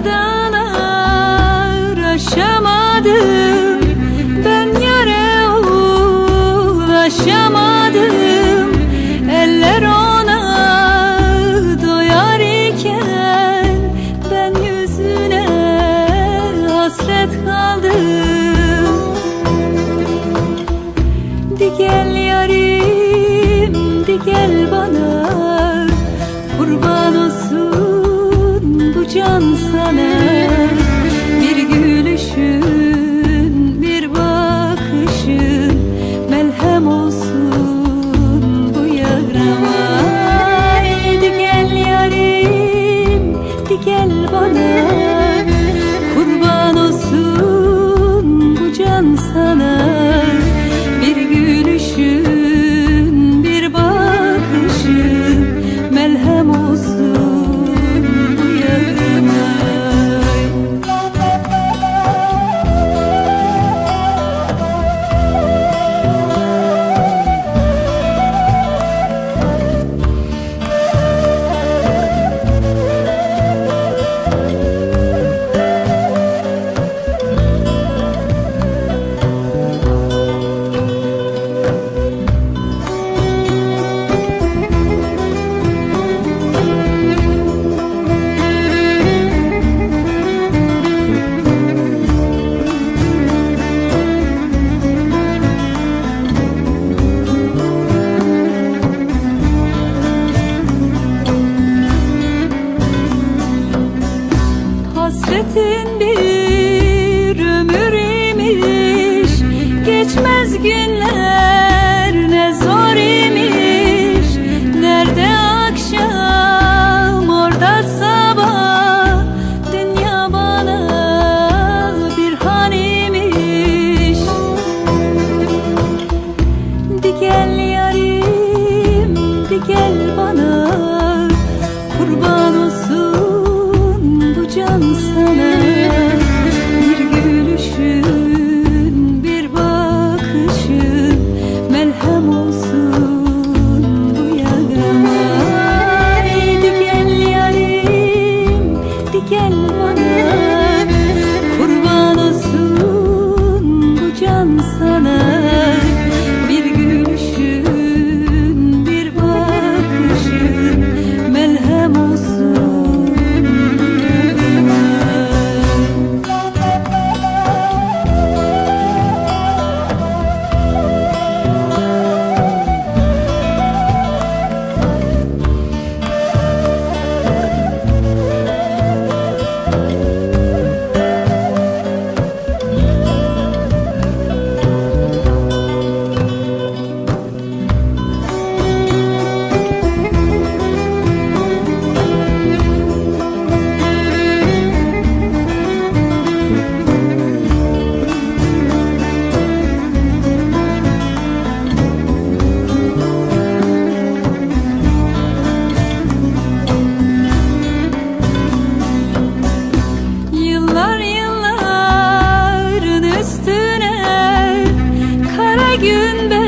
Sevdadan ağır aşamadım Ben yere ulaşamadım. Eller ona doyar iken Ben yüzüne hasret kaldım. Digel yarim, digel bana. Kurban olsun bu cansız hasretin bir Yeah. gün ben